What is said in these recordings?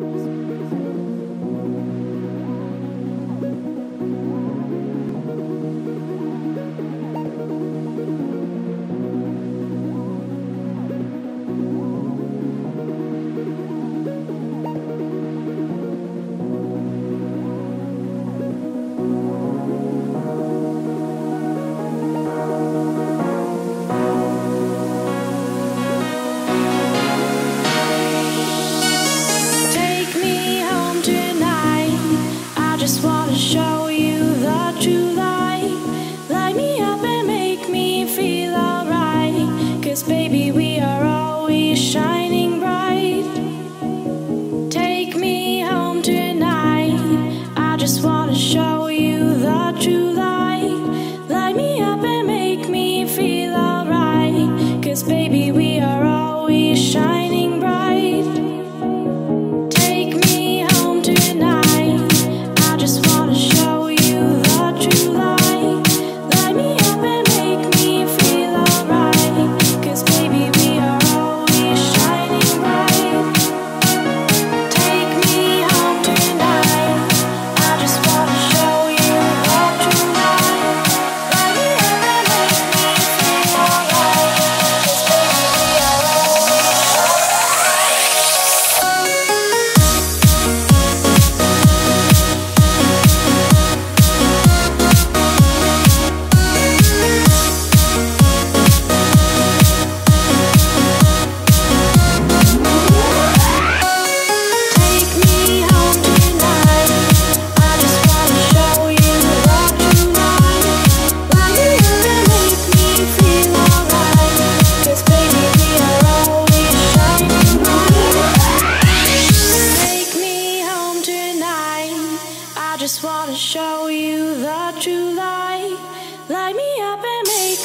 Jesus.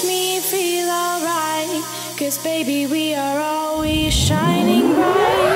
me feel alright. Cause baby, we are always shining bright.